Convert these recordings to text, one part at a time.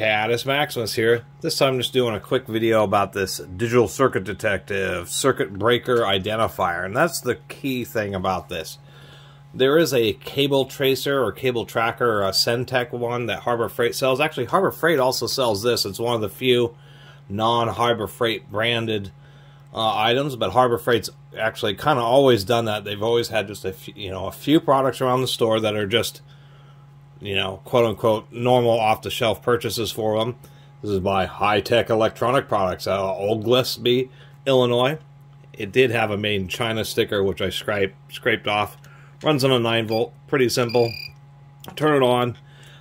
Catus Maximus here. This time I'm just doing a quick video about this digital circuit detective circuit breaker identifier. And that's the key thing about this. There is a cable tracer or cable tracker or a Cen-Tech one that Harbor Freight sells. Actually, Harbor Freight also sells this. It's one of the few non-Harbor Freight branded uh, items, but Harbor Freight's actually kind of always done that. They've always had just a few, you know a few products around the store that are just you know, quote unquote, normal off the shelf purchases for them. This is by High Tech Electronic Products out of Old Gillespie, Illinois. It did have a main China sticker, which I scraped, scraped off. Runs on a 9 volt, pretty simple. Turn it on.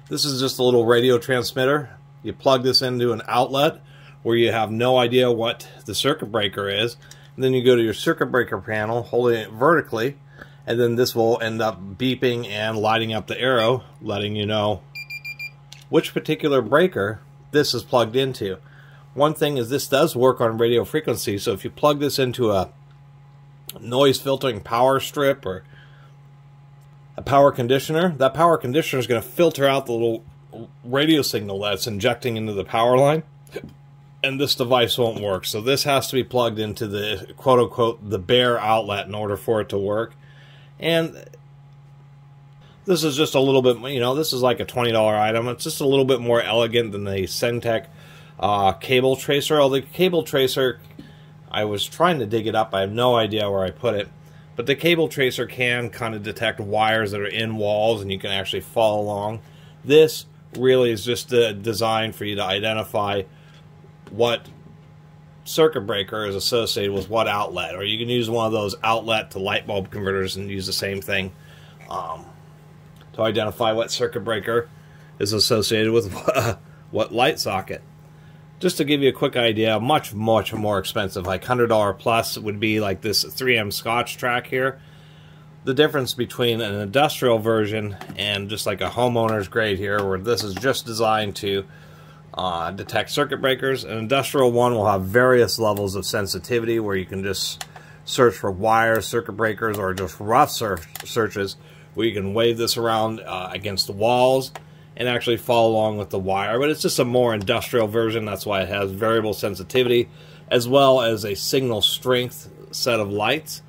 This is just a little radio transmitter. You plug this into an outlet where you have no idea what the circuit breaker is. And then you go to your circuit breaker panel, holding it vertically, and then this will end up beeping and lighting up the arrow, letting you know which particular breaker this is plugged into. One thing is this does work on radio frequency, so if you plug this into a noise filtering power strip or a power conditioner, that power conditioner is going to filter out the little radio signal that's injecting into the power line and this device won't work. So this has to be plugged into the quote unquote the bare outlet in order for it to work. And this is just a little bit, you know, this is like a $20 item. It's just a little bit more elegant than the Cen-Tech uh, cable tracer. Although the cable tracer, I was trying to dig it up. I have no idea where I put it. But the cable tracer can kind of detect wires that are in walls and you can actually follow along. This really is just designed for you to identify what circuit breaker is associated with what outlet, or you can use one of those outlet to light bulb converters and use the same thing um, to identify what circuit breaker is associated with what light socket. Just to give you a quick idea, much, much more expensive, like $100 plus would be like this 3M Scotchtrak here. The difference between an industrial version and just like a homeowner's grade here, where this is just designed to uh, detect circuit breakers. An industrial one will have various levels of sensitivity where you can just search for wires, circuit breakers, or just rough searches where you can wave this around uh, against the walls and actually follow along with the wire. But it's just a more industrial version. That's why it has variable sensitivity as well as a signal strength set of lights.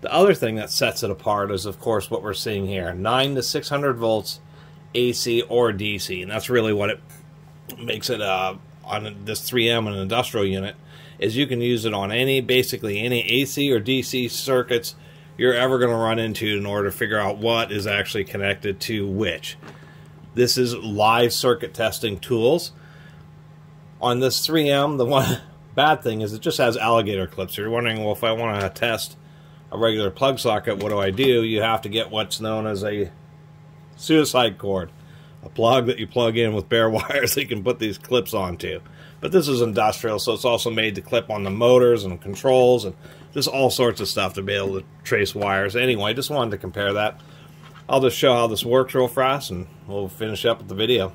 The other thing that sets it apart is, of course, what we're seeing here. 9 to 600 volts AC or DC. And that's really what it makes it uh, on this 3M an industrial unit is you can use it on any basically any AC or DC circuits you're ever going to run into in order to figure out what is actually connected to which. This is live circuit testing tools. On this 3M, the one bad thing is it just has alligator clips. You're wondering, well, if I want to test a regular plug socket, what do I do? You have to get what's known as a suicide cord a plug that you plug in with bare wires that you can put these clips onto. But this is industrial, so it's also made to clip on the motors and controls and just all sorts of stuff to be able to trace wires. Anyway, just wanted to compare that. I'll just show how this works real fast and we'll finish up with the video.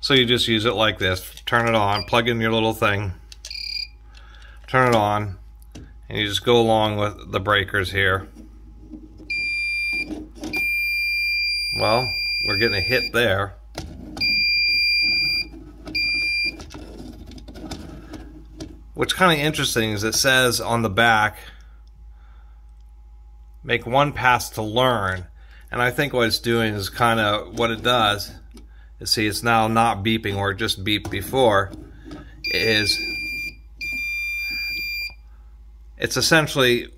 So you just use it like this. Turn it on, plug in your little thing, turn it on, and you just go along with the breakers here. Well, we're getting a hit there. What's kind of interesting is it says on the back, make one pass to learn. And I think what it's doing is kind of what it does is see it's now not beeping or it just beeped before is it's essentially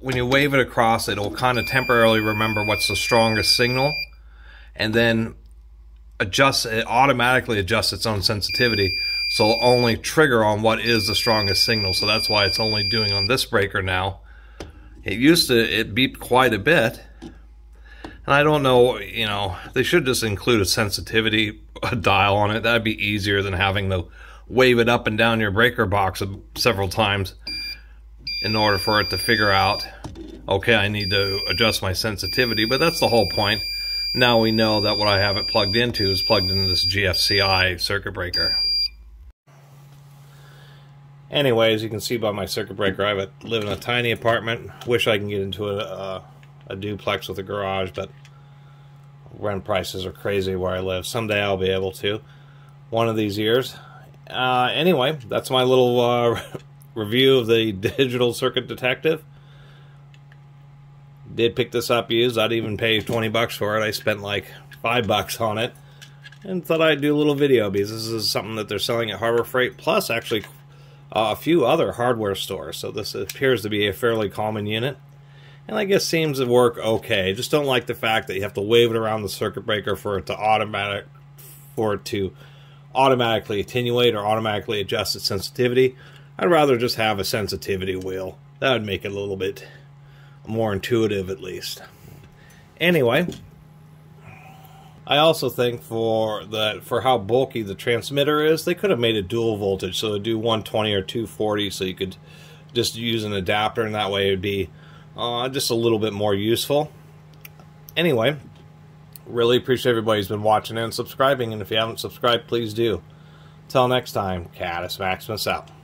when you wave it across it'll kind of temporarily remember what's the strongest signal and then adjusts it automatically adjusts its own sensitivity so it'll only trigger on what is the strongest signal. So that's why it's only doing on this breaker now. It used to it beeped quite a bit. And I don't know you know they should just include a sensitivity dial on it. That'd be easier than having to wave it up and down your breaker box several times in order for it to figure out okay I need to adjust my sensitivity. But that's the whole point now we know that what I have it plugged into is plugged into this GFCI circuit breaker. Anyway, as you can see by my circuit breaker, I live in a tiny apartment. Wish I can get into a, a, a duplex with a garage, but rent prices are crazy where I live. Someday I'll be able to. one of these years. Uh, anyway, that's my little uh, review of the Digital Circuit Detective. Did pick this up used. I'd even pay 20 bucks for it. I spent like 5 bucks on it. And thought I'd do a little video because this is something that they're selling at Harbor Freight, plus actually uh, a few other hardware stores. So this appears to be a fairly common unit. And I guess seems to work okay. Just don't like the fact that you have to wave it around the circuit breaker for it to automatic for it to automatically attenuate or automatically adjust its sensitivity. I'd rather just have a sensitivity wheel. That would make it a little bit more intuitive at least. Anyway, I also think for that for how bulky the transmitter is, they could have made it dual voltage, so do 120 or 240, so you could just use an adapter, and that way it'd be uh, just a little bit more useful. Anyway, really appreciate everybody who's been watching and subscribing, and if you haven't subscribed, please do. Till next time, Catus Maximus out.